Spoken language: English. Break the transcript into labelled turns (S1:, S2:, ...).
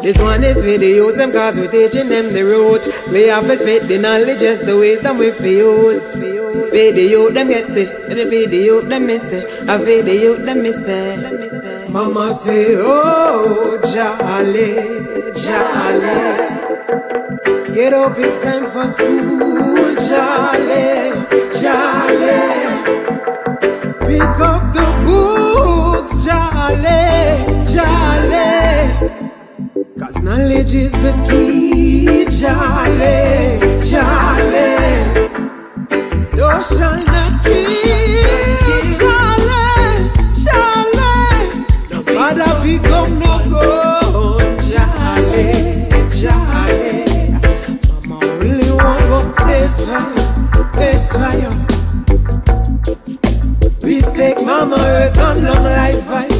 S1: This one is for the youth, them cause we teaching them the route. We have to spit the knowledge, just the wisdom we fuse. Feed the youth, them get sick. And feed the youth, them miss it. I feed the youth, them miss it. Mama say, oh, jolly, jolly. Get up, it's time for school, jolly. Knowledge is the key, Charlie, Charlie. Thou shalt not kill, Charlie, Charlie. No matter no gun, Charlie, Charlie. Mama only want go taste fire, taste fire. Respect Mama Earth and long life, fire.